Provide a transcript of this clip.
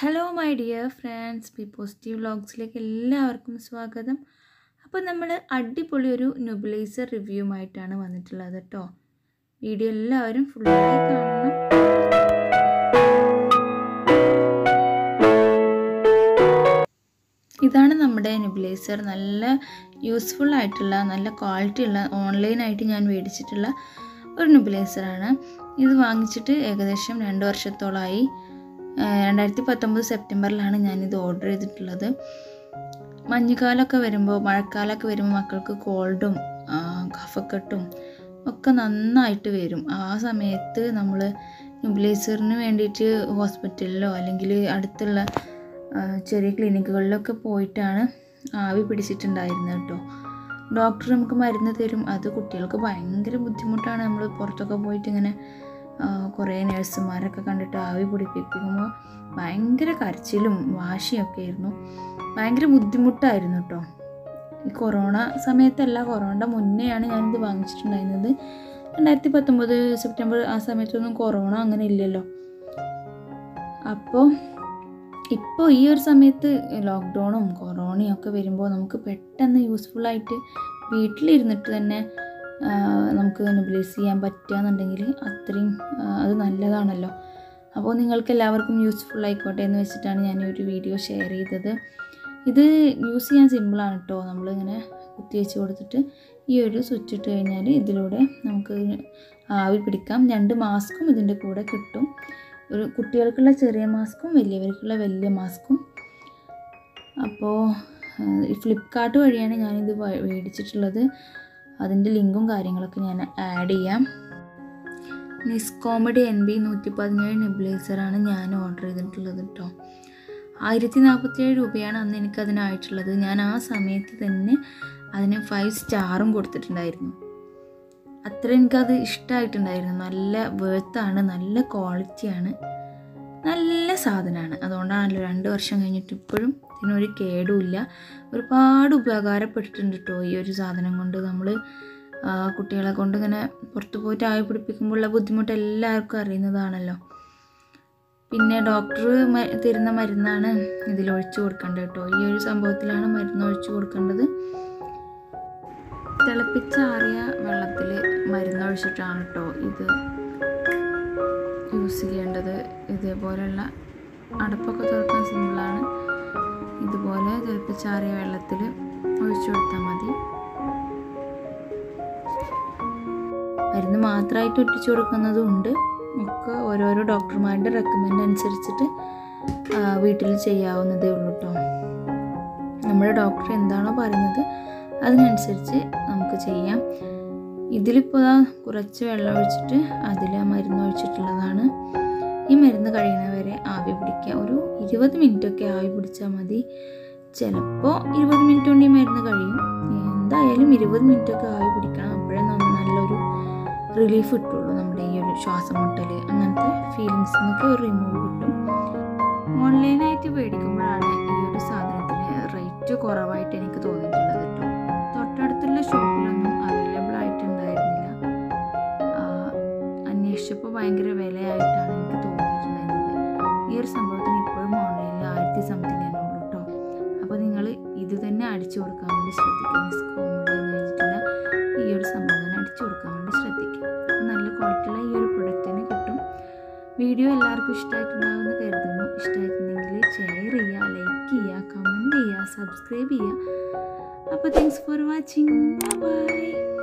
Hello my dear friends be positive വ്ളോഗ്സിലേക്ക് എല്ലാവർക്കും സ്വാഗതം. അപ്പോൾ നമ്മൾ അടിപൊളി ഒരു ന്യൂബിലൈസർ റിവ്യൂമായിട്ടാണ് വന്നിട്ടുള്ളത് കേട്ടോ വീഡിയോ എല്ലാവരും ഫുള്ളായി കാണണം. ഇതാണ് നമ്മുടെ നെബുലൈസർ നല്ല യൂസ്ഫുൾ ആയിട്ടുള്ള നല്ല ക്വാളിറ്റി ഉള്ള ഓൺലൈനായിട്ട് ഞാൻ മേടിച്ചിട്ടുള്ള ഒരു നെബുലൈസറാണ് ഇത് വാങ്ങിച്ചിട്ട് ഏകദേശം രണ്ട് വർഷത്തോളമായി രണ്ടായിരത്തി പത്തൊമ്പത് സെപ്റ്റംബറിലാണ് ഞാനിത് ഓർഡർ ചെയ്തിട്ടുള്ളത്. മഞ്ഞുകാലമൊക്കെ വരുമ്പോൾ മഴക്കാലമൊക്കെ വരുമ്പോൾ മക്കൾക്ക് കോൾഡും കഫക്കെട്ടും ഒക്കെ നന്നായിട്ട് വരും. ആ സമയത്ത് നമ്മൾ ബ്ലേസറിന് വേണ്ടിയിട്ട് ഹോസ്പിറ്റലിലോ അല്ലെങ്കിൽ അടുത്തുള്ള ചെറിയ ക്ലിനിക്കുകളിലൊക്കെ പോയിട്ടാണ് ആവി പിടിച്ചിട്ടുണ്ടായിരുന്നത് കേട്ടോ. ഡോക്ടർ നമുക്ക് മരുന്ന് തരും. അത് കുട്ടികൾക്ക് ഭയങ്കര ബുദ്ധിമുട്ടാണ്. നമ്മൾ പുറത്തൊക്കെ പോയിട്ട് ഇങ്ങനെ കുറേ നഴ്സുമാരൊക്കെ കണ്ടിട്ട് ആവി പിടിപ്പിക്കുമ്പോൾ ഭയങ്കര കരച്ചിലും വാശിയൊക്കെ ആയിരുന്നു. ഭയങ്കര ബുദ്ധിമുട്ടായിരുന്നു കേട്ടോ. ഈ കൊറോണ സമയത്തല്ല കൊറോണ മുന്നെയാണ് ഞാനിത് വാങ്ങിച്ചിട്ടുണ്ടായിരുന്നത്. രണ്ടായിരത്തി പത്തൊമ്പത് സെപ്റ്റംബർ ആ സമയത്തൊന്നും കൊറോണ അങ്ങനെ ഇല്ലല്ലോ. അപ്പോൾ ഇപ്പോൾ ഈ ഒരു സമയത്ത് ലോക്ക്ഡൗണും കൊറോണയും ഒക്കെ വരുമ്പോൾ നമുക്ക് പെട്ടെന്ന് യൂസ്ഫുള്ളായിട്ട് വീട്ടിലിരുന്നിട്ട് തന്നെ നമുക്ക് നെബുലൈസ് ചെയ്യാൻ പറ്റുകയെന്നുണ്ടെങ്കിൽ അത്രയും അത് നല്ലതാണല്ലോ. അപ്പോൾ നിങ്ങൾക്ക് എല്ലാവർക്കും യൂസ്ഫുൾ ആയിക്കോട്ടെ എന്ന് വെച്ചിട്ടാണ് ഞാൻ ഒരു വീഡിയോ ഷെയർ ചെയ്തത്. ഇത് യൂസ് ചെയ്യാൻ സിമ്പിളാണ് കേട്ടോ നമ്മളിങ്ങനെ കുത്തി വെച്ച് കൊടുത്തിട്ട് ഈ ഒരു സ്വിച്ച് ഇട്ട് കഴിഞ്ഞാൽ ഇതിലൂടെ നമുക്ക് ആവി പിടിക്കാം. രണ്ട് മാസ്കും ഇതിന്റെ കൂടെ കിട്ടും. ഒരു കുട്ടികൾക്കുള്ള ചെറിയ മാസ്കും വലിയവർക്കുള്ള വലിയ മാസ്കും അപ്പോൾ ഈ ഫ്ലിപ്കാർട്ട് വഴിയാണ് ഞാനിത് മേടിച്ചിട്ടുള്ളത്. അതിന്റെ ലിങ്കും കാര്യങ്ങളൊക്കെ ഞാൻ ആഡ് ചെയ്യാം. നിസ്കോമഡി എൻ ബി നൂറ്റി പതിനേഴ് നെബുലൈസറാണ് ഞാൻ ഓർഡർ ചെയ്തിട്ടുള്ളത് കേട്ടോ ആയിരത്തി നാൽപ്പത്തിയേഴ് രൂപയാണ് അന്ന് എനിക്കതിനായിട്ടുള്ളത്. ഞാൻ ആ സമയത്ത് തന്നെ അതിന് ഫൈവ് സ്റ്റാറും കൊടുത്തിട്ടുണ്ടായിരുന്നു. അത്ര എനിക്കത് ഇഷ്ടമായിട്ടുണ്ടായിരുന്നു നല്ല വേർത്താണ് നല്ല ക്വാളിറ്റിയാണ് നല്ല സാധനമാണ്. അതുകൊണ്ടാണല്ലോ രണ്ട് വർഷം കഴിഞ്ഞിട്ട് ഇപ്പോഴും ഇതിനൊരു കേടുമില്ല. ഒരുപാട് ഉപകാരപ്പെട്ടിട്ടുണ്ട് കേട്ടോ ഈ ഒരു സാധനം കൊണ്ട് നമ്മൾ കുട്ടികളെ കൊണ്ട് ഇങ്ങനെ പുറത്ത് പോയിട്ട് ആയി പിടിപ്പിക്കുമ്പോഴുള്ള ബുദ്ധിമുട്ട് എല്ലാവർക്കും അറിയുന്നതാണല്ലോ. പിന്നെ ഡോക്ടർ തരുന്ന മരുന്നാണ് ഇതിൽ ഒഴിച്ചു കൊടുക്കേണ്ടത് കേട്ടോ ഈ ഒരു സംഭവത്തിലാണ് മരുന്ന് ഒഴിച്ചു കൊടുക്കേണ്ടത്. തിളപ്പിച്ചാറിയ വെള്ളത്തിൽ മരുന്നൊഴിച്ചിട്ടാണ് കേട്ടോ ഇത് യൂസ് ചെയ്യേണ്ടത് ഇതേപോലെയുള്ള അടപ്പൊക്കെ തുറക്കാൻ സിമ്പിളാണ് ഇതുപോലെ തിളപ്പിച്ചാറിയ വെള്ളത്തിൽ ഒഴിച്ചു കൊടുത്താൽ മതി. മരുന്ന് മാത്രമായിട്ട് ഒട്ടിച്ചു കൊടുക്കുന്നതും ഉണ്ട്. ഒക്കെ ഓരോരോ ഡോക്ടർമാരുടെ റെക്കമെൻഡ് അനുസരിച്ചിട്ട് വീട്ടിൽ ചെയ്യാവുന്നതേ ഉള്ളൂ കേട്ടോ നമ്മുടെ ഡോക്ടർ എന്താണോ പറയുന്നത് അതിനനുസരിച്ച് നമുക്ക് ചെയ്യാം. ഇതിലിപ്പോൾ കുറച്ച് വെള്ളം ഒഴിച്ചിട്ട് അതിൽ ആ മരുന്ന് ഒഴിച്ചിട്ടുള്ളതാണ്. ഈ മരുന്ന് കഴിയുന്നവരെ ആവി പിടിക്കുക ഒരു ഇരുപത് മിനിറ്റൊക്കെ ആവി പിടിച്ചാൽ മതി. ചിലപ്പോൾ ഇരുപത് മിനിറ്റ് കൊണ്ട് ഈ മരുന്ന് കഴിയും. എന്തായാലും ഇരുപത് മിനിറ്റൊക്കെ ആവി പിടിക്കണം. അപ്പോഴേ നല്ലൊരു റിലീഫ് കിട്ടുള്ളൂ നമ്മുടെ ഈ ഒരു ശ്വാസം മുട്ടൽ അങ്ങനത്തെ ഫീലിങ്സ് എന്നൊക്കെ ഒരു റിമൂവ് കിട്ടും. ഓൺലൈനായിട്ട് മേടിക്കുമ്പോഴാണ് ഈ ഒരു സാധനത്തിന് റേറ്റ് കുറവായിട്ട് എനിക്ക് ഭയങ്കര വിലയായിട്ടാണ് എനിക്ക് തോന്നിയിട്ടുണ്ടായിരുന്നത്. ഈ ഒരു സംഭവത്തിന് ഇപ്പോഴും ഓൺലൈനിൽ ആയിരത്തി സംതിങ് തന്നെ ഉള്ളൂ കേട്ടോ അപ്പോൾ നിങ്ങൾ ഇത് തന്നെ അടിച്ചു കൊടുക്കാൻ വേണ്ടി ശ്രദ്ധിക്കുക. മിസ് കോമഡി എന്ന് വെച്ചിട്ടുള്ള ഈ ഒരു സംഭവം തന്നെ അടിച്ചു കൊടുക്കാൻ വേണ്ടി ശ്രദ്ധിക്കുക. അപ്പോൾ നല്ല ക്വാളിറ്റിയുള്ള ഈ ഒരു പ്രൊഡക്റ്റ് തന്നെ കിട്ടും. വീഡിയോ എല്ലാവർക്കും ഇഷ്ടമായിട്ടുണ്ടാകുമെന്ന് കരുതുന്നു. ഇഷ്ടമായിട്ടുണ്ടെങ്കിൽ ഷെയർ ചെയ്യുക ലൈക്ക് ചെയ്യുക കമന്റ് ചെയ്യുക സബ്സ്ക്രൈബ് ചെയ്യുക. അപ്പോൾ താങ്ക്സ് ഫോർ വാച്ചിങ് ബൈ